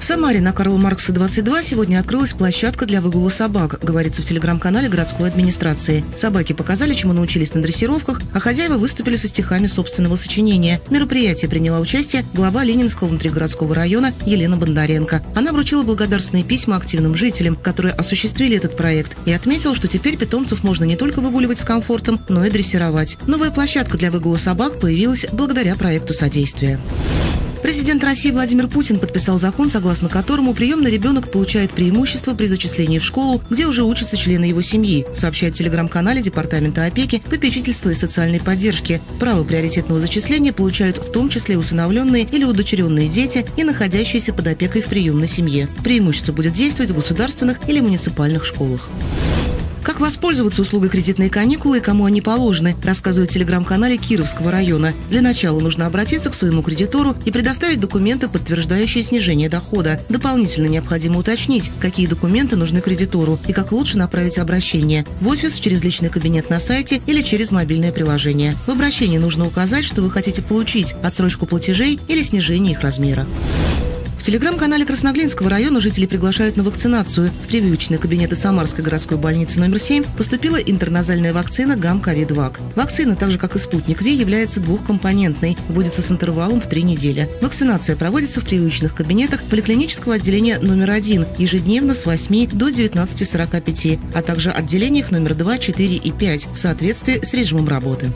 Самаре на Карла Маркса 22 сегодня открылась площадка для выгула собак, говорится в телеграм-канале городской администрации. Собаки показали, чему научились на дрессировках, а хозяева выступили со стихами собственного сочинения. В мероприятии приняла участие глава Ленинского внутригородского района Елена Бондаренко. Она вручила благодарственные письма активным жителям, которые осуществили этот проект, и отметила, что теперь питомцев можно не только выгуливать с комфортом, но и дрессировать. Новая площадка для выгула собак появилась благодаря проекту содействия. Президент России Владимир Путин подписал закон, согласно которому приемный ребенок получает преимущество при зачислении в школу, где уже учатся члены его семьи, сообщает в телеграм-канале Департамента опеки, попечительства и социальной поддержки. Право приоритетного зачисления получают в том числе усыновленные или удочеренные дети и находящиеся под опекой в приемной семье. Преимущество будет действовать в государственных или муниципальных школах. Как воспользоваться услугой кредитные каникулы и кому они положены, рассказывает телеграм-канале Кировского района. Для начала нужно обратиться к своему кредитору и предоставить документы, подтверждающие снижение дохода. Дополнительно необходимо уточнить, какие документы нужны кредитору и как лучше направить обращение – в офис, через личный кабинет на сайте или через мобильное приложение. В обращении нужно указать, что вы хотите получить отсрочку платежей или снижение их размера. В телеграм-канале Красноглинского района жители приглашают на вакцинацию. В прививочные кабинеты Самарской городской больницы номер 7 поступила интерназальная вакцина ГАМ-КОВИД-ВАК. Вакцина, так же как и Спутник V, является двухкомпонентной, вводится с интервалом в три недели. Вакцинация проводится в прививочных кабинетах поликлинического отделения номер 1 ежедневно с 8 до 19.45, а также отделениях номер 2, 4 и 5 в соответствии с режимом работы.